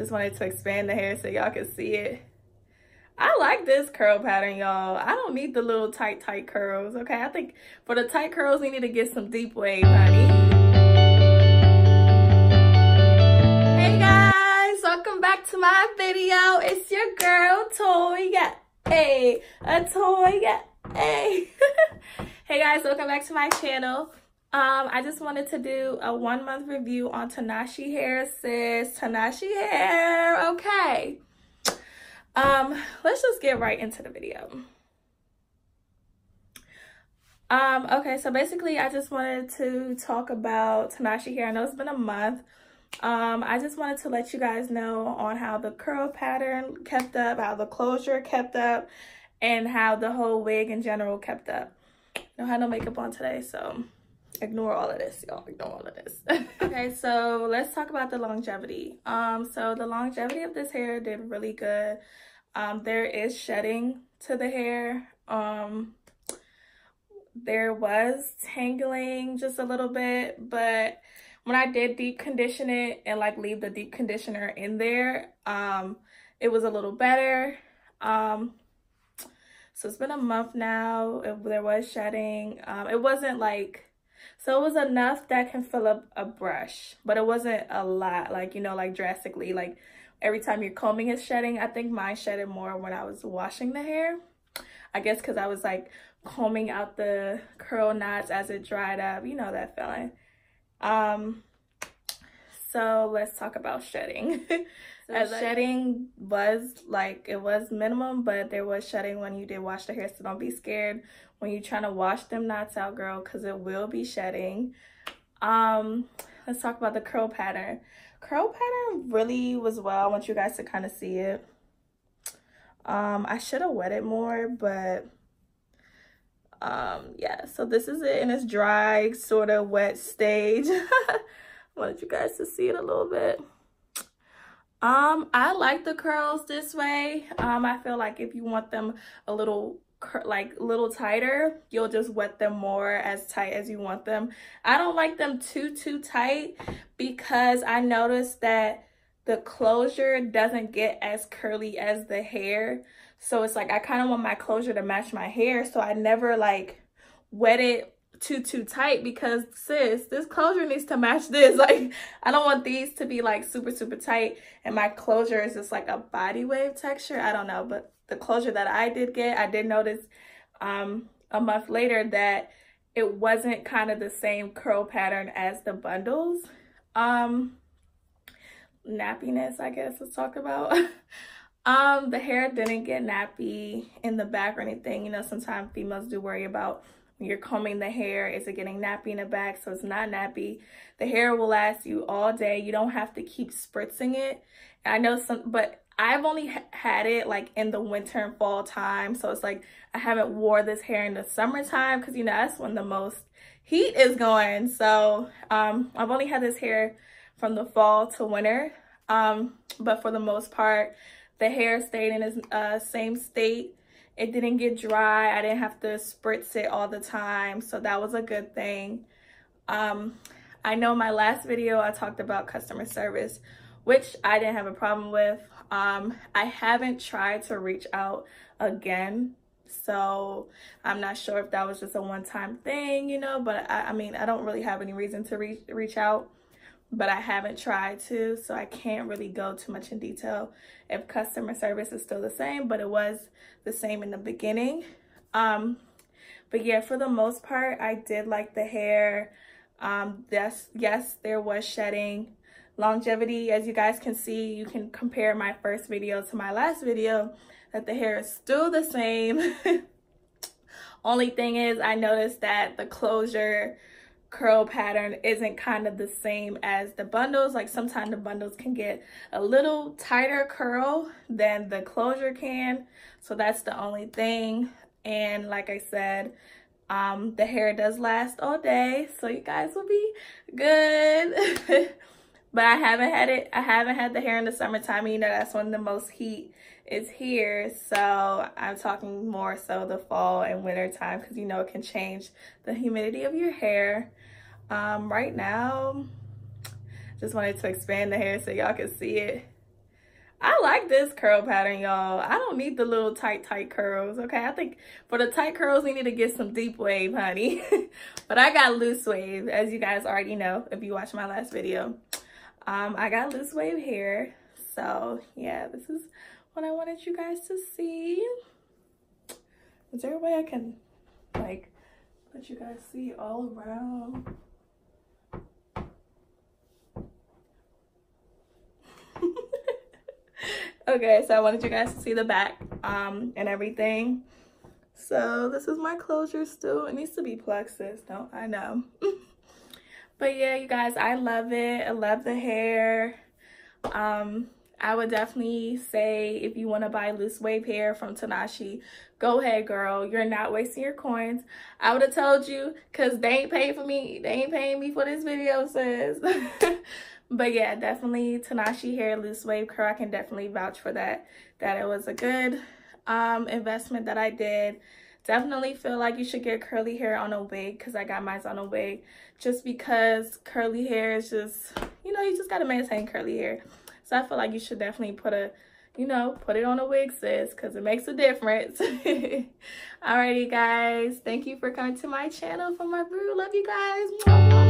Just wanted to expand the hair so y'all can see it. I like this curl pattern, y'all. I don't need the little tight, tight curls, okay? I think for the tight curls, we need to get some deep wave, honey. Hey guys, welcome back to my video. It's your girl, Toya. Hey, a Toya. Hey. hey guys, welcome back to my channel. Um, I just wanted to do a one month review on Tinashe hair, sis. Tinashe hair, okay. Um, let's just get right into the video. Um, okay, so basically I just wanted to talk about Tinashe hair. I know it's been a month. Um, I just wanted to let you guys know on how the curl pattern kept up, how the closure kept up, and how the whole wig in general kept up. I don't have no makeup on today, so ignore all of this y'all. Ignore all of this. Okay so let's talk about the longevity. Um so the longevity of this hair did really good. Um there is shedding to the hair. Um there was tangling just a little bit but when i did deep condition it and like leave the deep conditioner in there um it was a little better. Um so it's been a month now. It, there was shedding. Um it wasn't like so it was enough that can fill up a brush, but it wasn't a lot, like, you know, like drastically, like every time you're combing is shedding. I think mine shedded more when I was washing the hair. I guess because I was like combing out the curl knots as it dried up. You know that feeling. Um, so let's talk about shedding. so shedding was like, it was minimum, but there was shedding when you did wash the hair. So don't be scared when you're trying to wash them knots out, girl, because it will be shedding. Um, let's talk about the curl pattern. Curl pattern really was well. I want you guys to kind of see it. Um, I should have wet it more, but um, yeah. So this is it in its dry, sort of wet stage. Wanted you guys to see it a little bit. Um, I like the curls this way. Um, I feel like if you want them a little like little tighter you'll just wet them more as tight as you want them i don't like them too too tight because i noticed that the closure doesn't get as curly as the hair so it's like i kind of want my closure to match my hair so i never like wet it too too tight because sis this closure needs to match this like i don't want these to be like super super tight and my closure is just like a body wave texture i don't know but the closure that I did get, I did notice um, a month later that it wasn't kind of the same curl pattern as the bundles. Um, nappiness, I guess, let's talk about. um, the hair didn't get nappy in the back or anything. You know, sometimes females do worry about you're combing the hair, is it getting nappy in the back? So it's not nappy. The hair will last you all day. You don't have to keep spritzing it. I know some, but I've only had it like in the winter and fall time. So it's like I haven't wore this hair in the summertime because, you know, that's when the most heat is going. So um, I've only had this hair from the fall to winter. Um, but for the most part, the hair stayed in its uh, same state. It didn't get dry. I didn't have to spritz it all the time. So that was a good thing. Um, I know my last video, I talked about customer service, which I didn't have a problem with. Um, I haven't tried to reach out again. So I'm not sure if that was just a one-time thing, you know, but I, I mean, I don't really have any reason to reach, reach out, but I haven't tried to, so I can't really go too much in detail if customer service is still the same, but it was the same in the beginning. Um, but yeah, for the most part, I did like the hair. Um, yes, yes, there was shedding longevity as you guys can see you can compare my first video to my last video that the hair is still the same only thing is i noticed that the closure curl pattern isn't kind of the same as the bundles. Like sometimes the bundles can get a little tighter curl than the closure can. So that's the only thing. And like i said um the hair does last all day. So you guys will be good but I haven't had it. I haven't had the hair in the summertime. You know, that's when the most heat is here. So I'm talking more so the fall and winter time because you know it can change the humidity of your hair. Um, right now, Just wanted to expand the hair so y'all can see it. I like this curl pattern, y'all. I don't need the little tight, tight curls, okay? I think for the tight curls, we need to get some deep wave, honey. but I got loose wave, as you guys already know if you watched my last video. Um, I got loose wave hair. So, yeah, this is what I wanted you guys to see. Is there a way I can, like, let you guys see all around? okay so i wanted you guys to see the back um and everything so this is my closure still it needs to be plexus don't i know but yeah you guys i love it. I love the hair. Um i would definitely say if you want to buy loose wave hair from Tinashe go ahead girl. You're not wasting your coins. I would have told you because they ain't paid for me they ain't paying me for this video sis. But yeah definitely Tinashe hair loose wave curl i can definitely vouch for that that it was a good um investment that i did definitely feel like you should get curly hair on a wig because i got mine on a wig just because curly hair is just you know you just got to maintain curly hair. So i feel like you should definitely put a you know put it on a wig sis because it makes a difference. Alrighty guys. Thank you for coming to my channel for my brew. Love you guys